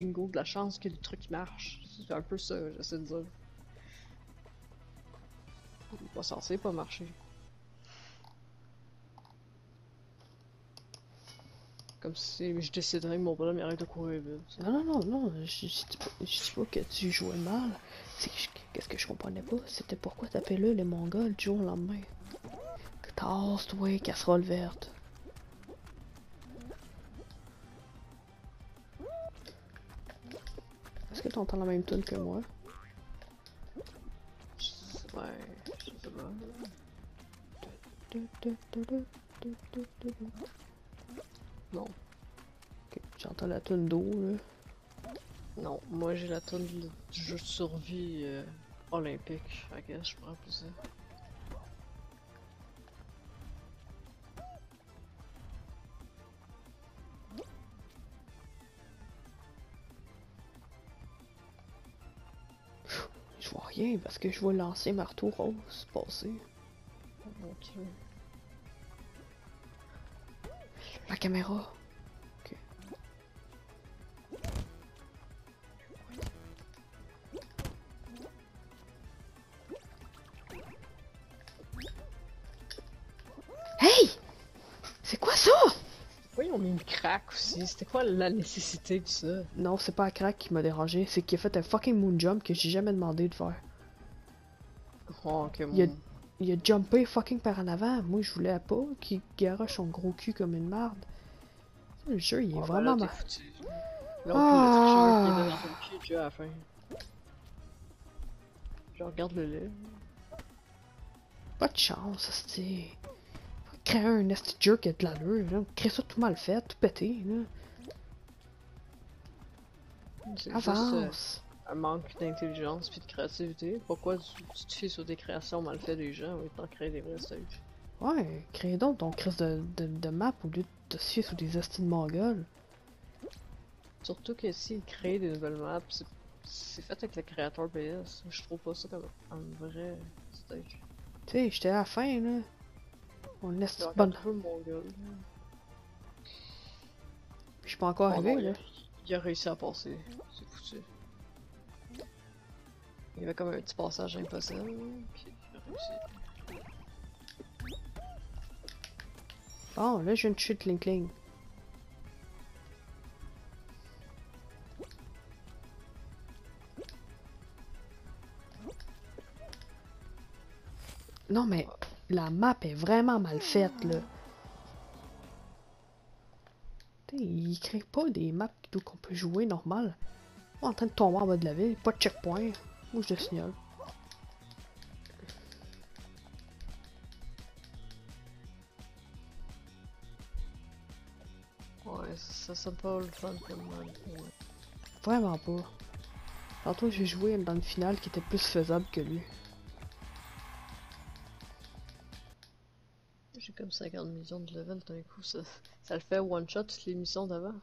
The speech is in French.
bingo de la chance que le truc marche. C'est un peu ça, j'essaie de dire. Il est pas censé pas marcher. Comme si je déciderais que mon bonhomme arrête de courir vite. Non, non, non, non, je, je, dis pas, que tu jouais mal. Qu'est-ce que je comprenais pas, c'était pourquoi t'appelles-le les Mongols du jour au lendemain? Tasse-toi, casserole verte. T'entends la même tune que moi? Ouais. Non, Ok, j'entends la tune d'eau là. non, moi j'ai la tonne du jeu de survie euh, olympique. I guess, je pourrais appeler ça. Parce que je vois l'ancien marteau rose passer. Dieu. La caméra. Ok. Hey! C'est quoi ça? Pourquoi ils ont mis une crack aussi? C'était quoi la nécessité de ça? Non, c'est pas un crack qui m'a dérangé, c'est qu'il a fait un fucking moon jump que j'ai jamais demandé de faire. Oh, Il y a- Il a jumpé fucking par en avant. Moi, je voulais pas qu'il garoche son gros cul comme une marde. Le jeu, il est Ah, ben vraiment là. Là, on Ah. peut le tricheur qui est dans ton cul déjà à la fin. Je regarde le lait. Pas de chance, c'est. Créer un nasty jerk qui a de l'allure, là. Créer ça tout mal fait, tout pété, là. Juste euh, Avance. Un manque d'intelligence puis de créativité. Pourquoi tu, tu te fies sur des créations mal faites des gens de t'en créer des vrais stages? Ouais, crée donc ton crise de, de, de map au lieu de te fier sur des astuces mongols. Surtout que s'ils créent des nouvelles maps, c'est- fait avec le créateur PS. Je trouve pas ça comme un vrai stage. Tu sais, j'étais à la fin, là. On est C'est un bonne. peu mongol. Je suis pas encore arrivé, là. Il a réussi à passer. C'est foutu. Il y avait comme un petit passage impossible. A réussi. Bon, là, viens de chute Link. Non, mais la map est vraiment mal faite, là. T'sais, il crée pas des maps qu'on peut jouer normal. On est en train de tomber en bas de la ville, pas de checkpoint. Moi, je le signale. Ouais, ça sonne pas le fun comme mode. Ouais. Vraiment pas. Tantôt, j'ai joué dans une finale qui était plus faisable que lui. J'ai comme 50 millions de level d'un coup, ça, ça le fait one shot toutes les missions d'avant.